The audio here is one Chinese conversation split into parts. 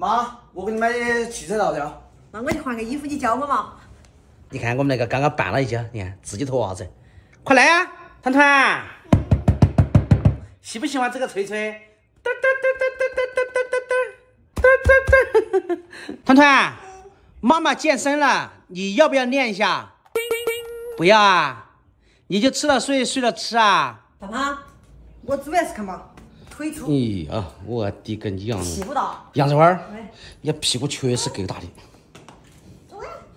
妈，我给你买的汽车料料。那我去换个衣服，你教我嘛。你看我们那个刚刚办了一跤，你看自己脱袜子，快来啊，团团，喜不喜欢这个锤锤？团团，妈妈健身了，你要不要练一下？不要啊，你就吃了睡，睡了吃啊。大胖，我主要是看嘛，腿粗，咦啊，我的个娘！屁股大，杨子花儿，哎，你屁股确实够大的。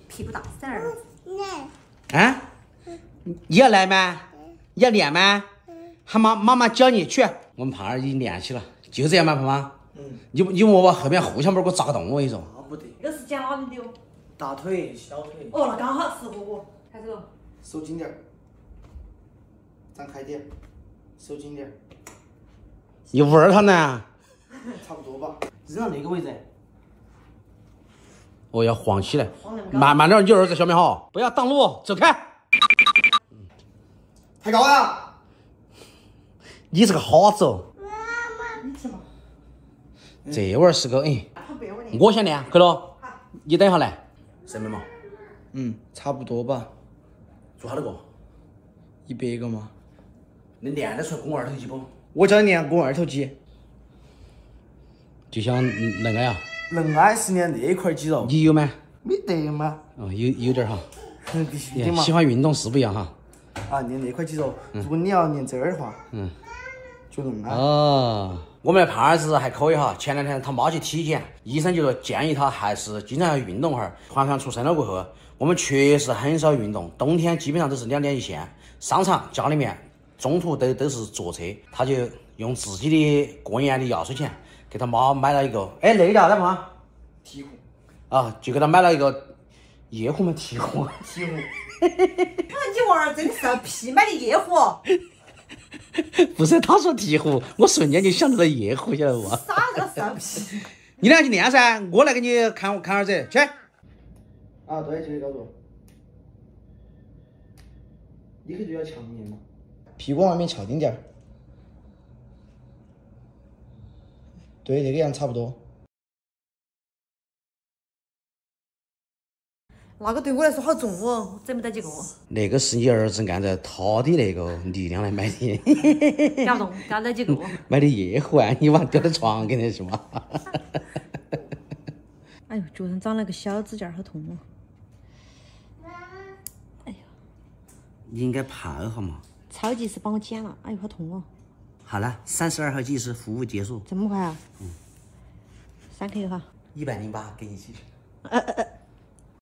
屁股大，在那儿。啊？你要来吗？要练吗？喊妈妈妈教你去。我们胖儿已经练起了，就这样吧，胖胖。嗯，你你摸我后面后腔门给我扎个洞，我跟你说。那不得。那是讲哪里的哦？大腿、小腿，哦，那刚好适合我。开始了。收紧点儿，张开点儿，收紧点儿，你玩儿他呢？差不多吧。扔到那个位置。我，要晃起来，慢慢点儿，你儿子晓没好？不要挡路，走开。太高了。你是个哈子哦。这玩意儿是个哎，我先练，可乐，你等一下来。什么嘛？嗯，差不多吧。做好多个？一百个嘛。能练得出来肱二头肌不？我教你练肱二头肌。就像恁个呀？能挨是练那一块肌肉。你有吗？没得吗。哦，有有点儿哈。必须的嘛喜。欢运动是不一样哈。啊，练那块肌肉。如果你要练这儿的话，嗯。就能挨。哦，我们的胖儿子还可以哈。前两天他妈去体检，医生就说建议他还是经常要运动哈儿。环环出生了过后，我们确实很少运动，冬天基本上都是两点一线。商场、家里面中途都都是坐车，他就用自己的过年的压岁钱给他妈买了一个，哎，那个叫啥子嘛？鹈鹕，啊，就给他买了一个夜壶嘛，鹈鹕。鹈鹕。啊，你娃儿真是啊屁买的夜壶，不是，他说鹈鹕，我瞬间就想到了夜壶，晓得不？傻个是屁。你俩去练噻，我来给你看看儿子，去。啊，对，这个高度。你可就要强一点嘛。屁股往外面翘紧点儿。对，这个样差不多。那个对我来说好重哦，整不得几个。那个是你儿子按照他的那个力量来买的，搞不动，搞得几个。买的夜壶啊，你往吊在床给你是吗？哎呦，脚上长了个小指甲，好痛哦。你应该泡哈嘛。超级是帮我剪了，哎呦，好痛哦。好了，三十二号技师服务结束，这么快啊？嗯。三 K 哈。一百零八给你继续。呃呃呃，